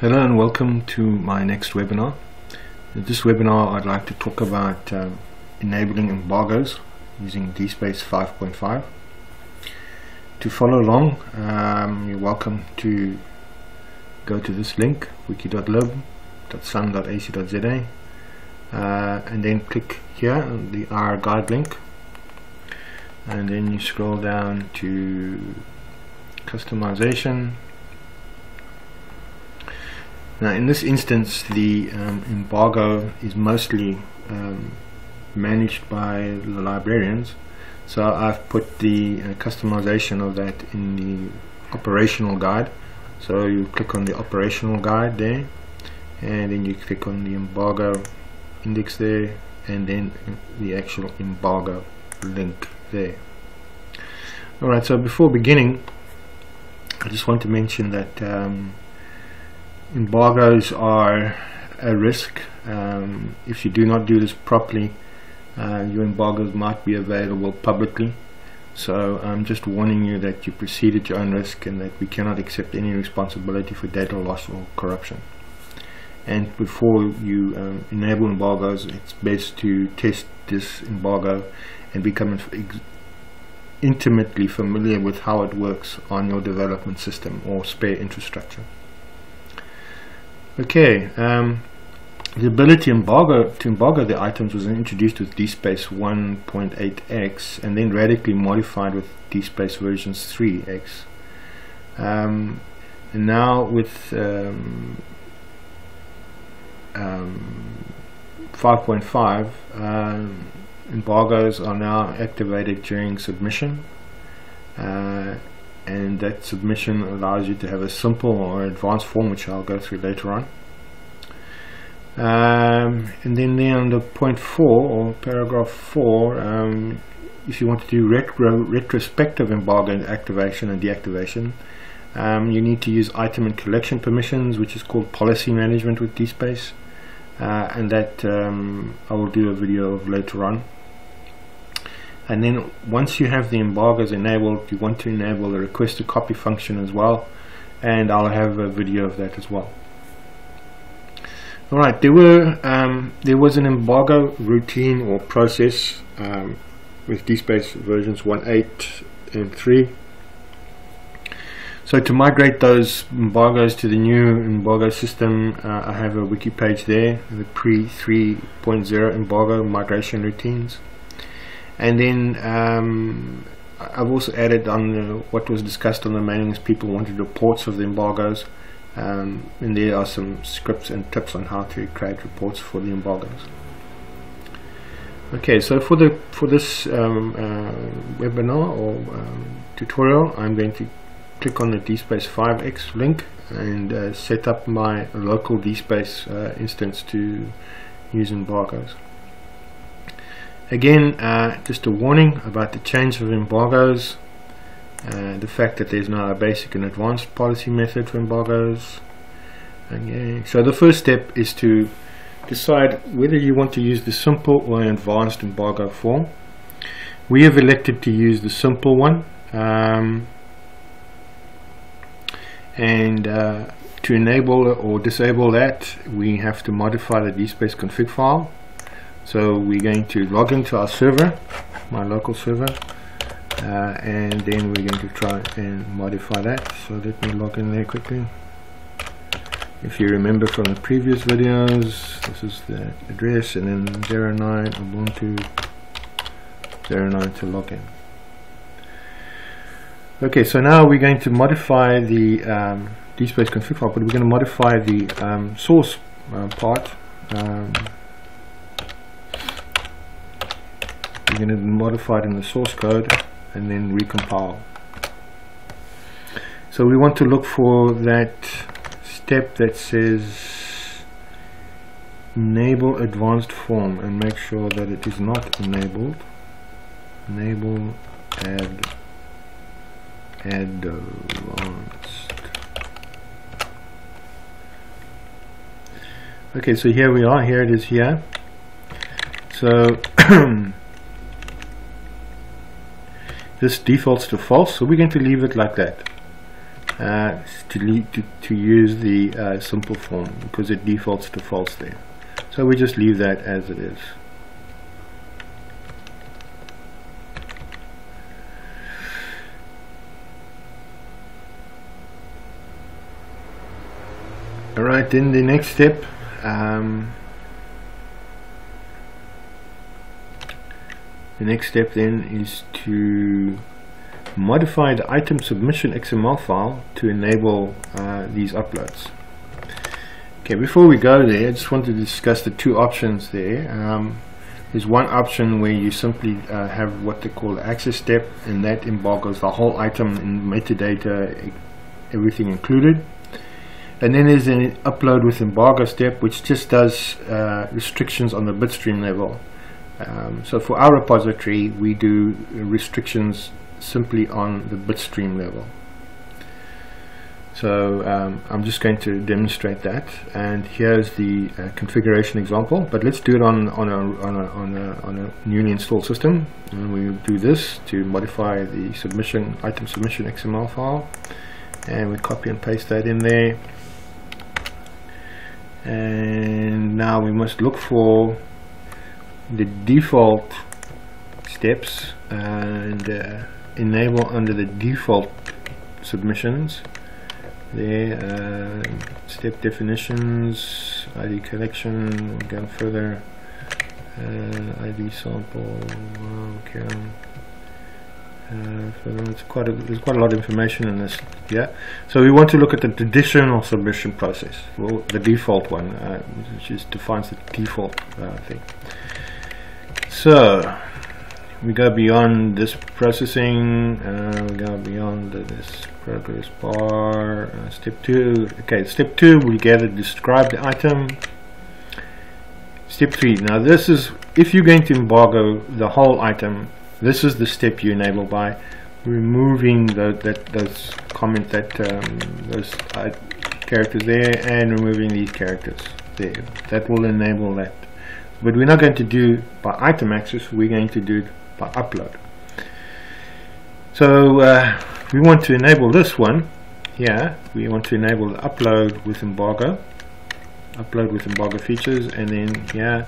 Hello and welcome to my next webinar. In this webinar I'd like to talk about um, enabling embargoes using DSpace 5.5. To follow along um, you're welcome to go to this link wiki.lib.sun.ac.za uh, and then click here on the R guide link and then you scroll down to customization now in this instance the um, embargo is mostly um, managed by the librarians. So I've put the uh, customization of that in the operational guide. So you click on the operational guide there and then you click on the embargo index there and then the actual embargo link there. Alright so before beginning I just want to mention that um, embargoes are a risk. Um, if you do not do this properly uh, your embargoes might be available publicly. So I'm just warning you that you proceed at your own risk and that we cannot accept any responsibility for data loss or corruption. And before you um, enable embargoes it's best to test this embargo and become intimately familiar with how it works on your development system or spare infrastructure Okay, um, the ability embargo, to embargo the items was introduced with DSpace 1.8x and then radically modified with DSpace versions 3x. Um, and now with um, 5.5, um, um, embargoes are now activated during submission. Uh, and that submission allows you to have a simple or advanced form which I'll go through later on. Um, and then there under point 4 or paragraph 4 um, if you want to do retro retrospective embargo activation and deactivation um, you need to use item and collection permissions which is called policy management with DSpace uh, and that um, I will do a video of later on and then once you have the embargoes enabled you want to enable the request to copy function as well. And I'll have a video of that as well. Alright there were um, there was an embargo routine or process um, with DSpace versions 1.8 and 3 so to migrate those embargoes to the new embargo system uh, I have a wiki page there the pre 3.0 embargo migration routines and then um, I've also added on what was discussed on the mailings people wanted reports of the embargoes um, and there are some scripts and tips on how to create reports for the embargoes. Okay so for the for this um, uh, webinar or um, tutorial I'm going to click on the DSpace 5x link and uh, set up my local DSpace uh, instance to use embargoes Again, uh, just a warning about the change of embargoes, uh, the fact that there's now a basic and advanced policy method for embargoes. Okay. So the first step is to decide whether you want to use the simple or advanced embargo form. We have elected to use the simple one. Um, and uh, to enable or disable that, we have to modify the DSpace config file so we're going to log into our server my local server uh, and then we're going to try and modify that. So let me log in there quickly. If you remember from the previous videos this is the address and then 09 Ubuntu 09 to log in. Okay so now we're going to modify the um, DSpace config file but we're going to modify the um, source uh, part um, you're going to modify it in the source code and then recompile. So we want to look for that step that says enable advanced form and make sure that it is not enabled. Enable add advanced. Okay so here we are. Here it is here. So this defaults to false so we're going to leave it like that. Uh, to, to, to use the uh, simple form because it defaults to false there. So we just leave that as it is. Alright then the next step um, the next step then is to modify the item submission XML file to enable uh, these uploads. Okay before we go there I just want to discuss the two options there. Um, there's one option where you simply uh, have what they call access step and that embargoes the whole item in metadata everything included. And then there's an upload with embargo step which just does uh, restrictions on the bitstream level um, so for our repository we do restrictions simply on the bitstream level. So um, I'm just going to demonstrate that. And here's the uh, configuration example but let's do it on, on, a, on, a, on, a, on a newly installed system. And we do this to modify the submission item submission XML file. And we copy and paste that in there. And now we must look for the default steps and uh, enable under the default submissions. There uh, step definitions ID collection again further uh, ID sample okay. Uh, it's quite a, there's quite a lot of information in this yeah. So we want to look at the traditional submission process well the default one uh, which is defines the default uh, thing so we go beyond this processing uh, we go beyond this progress bar uh, step 2 okay step 2 we gather describe the item. Step 3 now this is if you're going to embargo the whole item this is the step you enable by removing the, that those comment that um, those uh, characters there and removing these characters there. That will enable that but we're not going to do by item access we're going to do it by upload. So uh, we want to enable this one here. We want to enable the upload with embargo. Upload with embargo features and then here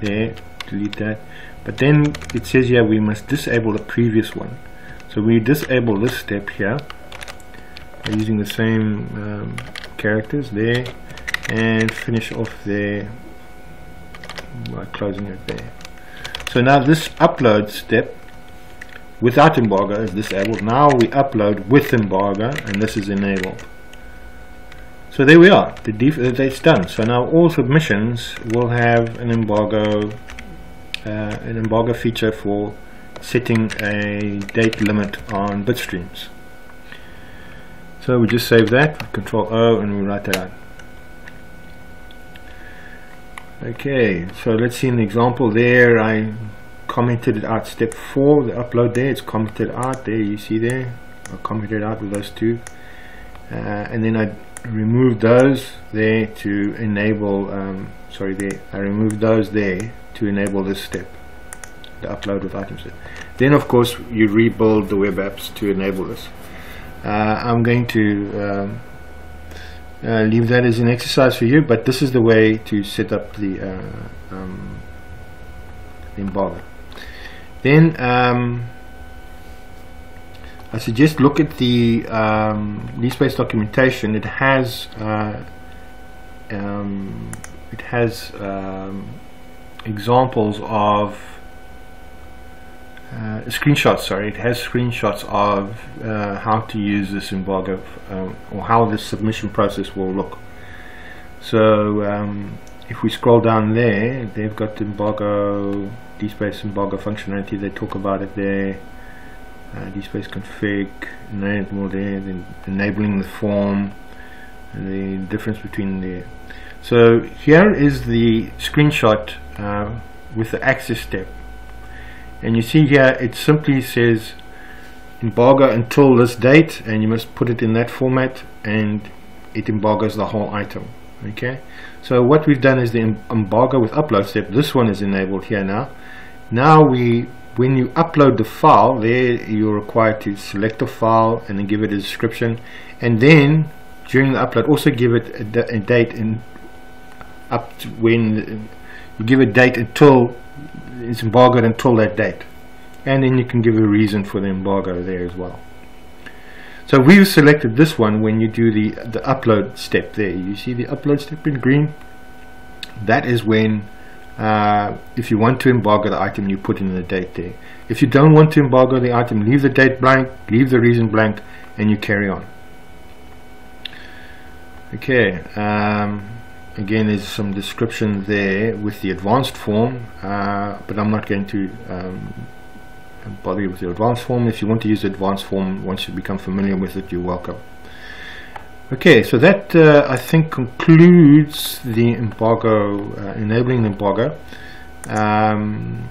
there delete that. But then it says here we must disable the previous one. So we disable this step here using the same um, characters there and finish off there by closing it there. So now this upload step without embargo is disabled. Now we upload with embargo and this is enabled. So there we are. The def it's done. So now all submissions will have an embargo uh, an embargo feature for setting a date limit on bitstreams. So we just save that, Control O, and we write that out. Okay, so let's see an example there. I commented it out step 4, the upload there, it's commented out there, you see there. I commented out with those two. Uh, and then I removed those there to enable, um, sorry, there, I removed those there to enable this step the upload with items then of course you rebuild the web apps to enable this uh, I'm going to um, uh, leave that as an exercise for you but this is the way to set up the, uh, um, then um, I suggest look at the um, documentation. It has uh, um, it has um, examples of uh, screenshots sorry. It has screenshots of uh, how to use this embargo um, or how the submission process will look. So um, if we scroll down there they've got embargo dspace embargo functionality. They talk about it there. Uh, dspace config enable there then enabling the form the difference between the so here is the screenshot uh, with the access step and you see here it simply says embargo until this date and you must put it in that format and it embargoes the whole item okay? So what we've done is the embargo with upload step. This one is enabled here now. Now we when you upload the file there you're required to select the file and then give it a description. And then during the upload also give it a, a date and up to when you give a date until it's embargoed until that date. And then you can give a reason for the embargo there as well. So we've selected this one when you do the the upload step there. You see the upload step in green? That is when uh, if you want to embargo the item you put in the date there. If you don't want to embargo the item leave the date blank leave the reason blank and you carry on. Okay um, again there's some description there with the advanced form uh, but I'm not going to um, bother you with the advanced form. If you want to use the advanced form once you become familiar with it you're welcome. Okay so that uh, I think concludes the embargo uh, enabling the embargo. Um,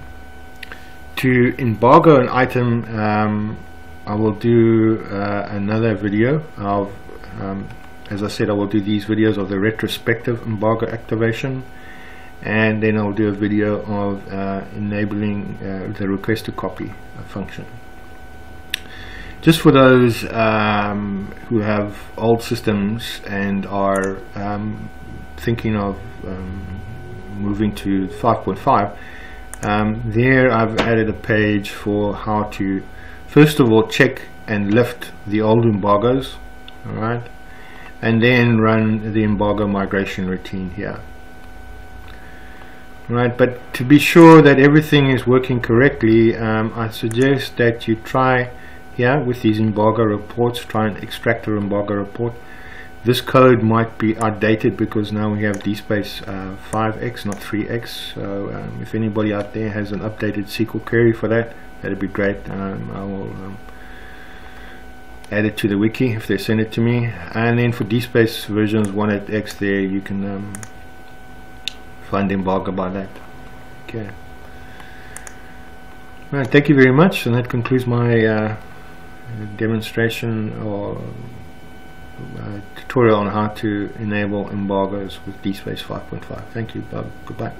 to embargo an item um, I will do uh, another video of um, as I said I will do these videos of the retrospective embargo activation and then I'll do a video of uh, enabling uh, the request to copy function. Just for those um, who have old systems and are um, thinking of um, moving to 5.5 um, there I've added a page for how to first of all check and lift the old embargoes alright and then run the embargo migration routine here. Right but to be sure that everything is working correctly um, I suggest that you try here with these embargo reports try and extract a embargo report. This code might be outdated because now we have dspace uh, 5x not 3x so um, if anybody out there has an updated SQL query for that that'd be great. Um, I will um, add it to the wiki if they send it to me. And then for dspace versions 1 at x there you can um, find the embargo about that. Okay. All right thank you very much. And that concludes my uh, demonstration or uh, tutorial on how to enable embargoes with dspace 5.5 thank you Bob. goodbye